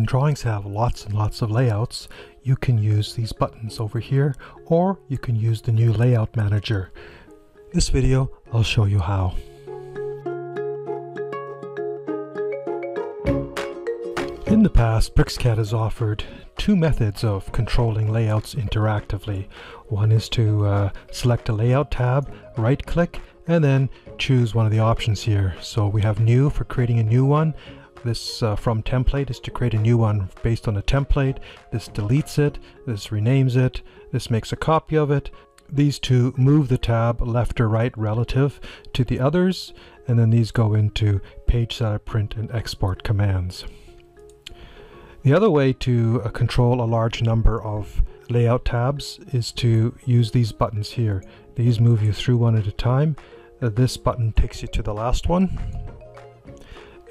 drawings have lots and lots of layouts, you can use these buttons over here, or you can use the new Layout Manager. This video, I'll show you how. In the past, BricsCAD has offered two methods of controlling layouts interactively. One is to uh, select a layout tab, right click, and then choose one of the options here. So we have new for creating a new one. This uh, from template is to create a new one based on a template. This deletes it, this renames it, this makes a copy of it. These two move the tab left or right relative to the others, and then these go into page setup, print, and export commands. The other way to uh, control a large number of layout tabs is to use these buttons here. These move you through one at a time. Uh, this button takes you to the last one.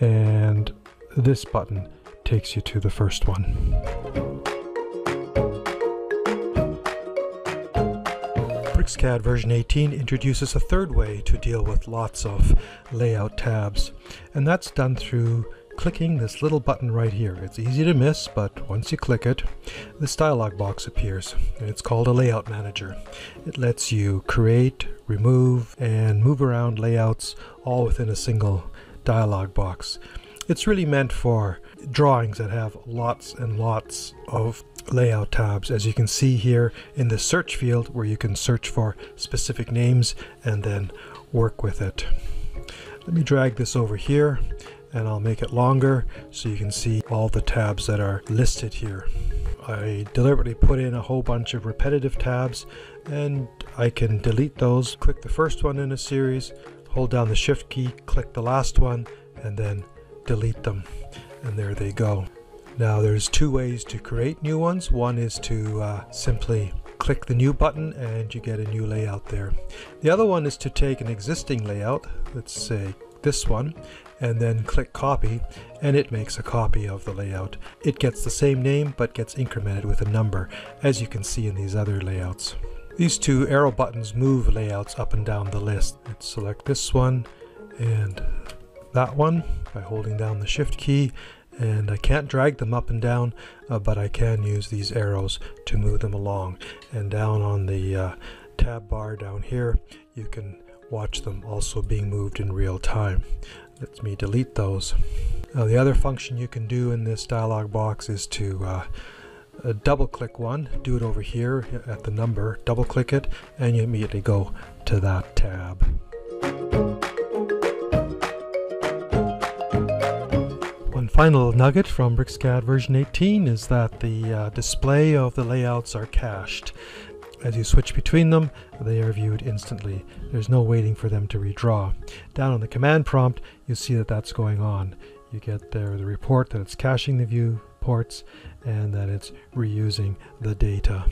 And this button takes you to the first one. BricsCAD version 18 introduces a third way to deal with lots of layout tabs, and that's done through clicking this little button right here. It's easy to miss, but once you click it, this dialog box appears. And it's called a Layout Manager. It lets you create, remove, and move around layouts all within a single dialog box. It's really meant for drawings that have lots and lots of layout tabs as you can see here in the search field where you can search for specific names and then work with it. Let me drag this over here and I'll make it longer so you can see all the tabs that are listed here. I deliberately put in a whole bunch of repetitive tabs and I can delete those. Click the first one in a series, hold down the shift key, click the last one and then delete them and there they go. Now there's two ways to create new ones. One is to uh, simply click the new button and you get a new layout there. The other one is to take an existing layout, let's say this one and then click copy and it makes a copy of the layout. It gets the same name but gets incremented with a number as you can see in these other layouts. These two arrow buttons move layouts up and down the list. Let's select this one and that one by holding down the shift key and I can't drag them up and down uh, but I can use these arrows to move them along and down on the uh, tab bar down here you can watch them also being moved in real time. Let me delete those. Now the other function you can do in this dialog box is to uh, uh, double click one, do it over here at the number, double click it, and you immediately go to that tab. Final nugget from BricsCAD version 18 is that the uh, display of the layouts are cached. As you switch between them, they are viewed instantly. There's no waiting for them to redraw. Down on the command prompt, you see that that's going on. You get there the report that it's caching the viewports and that it's reusing the data.